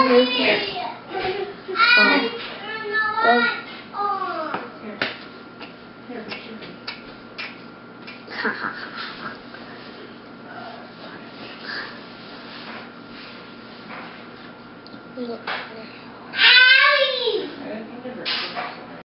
Okay. Here. Um, go. Look.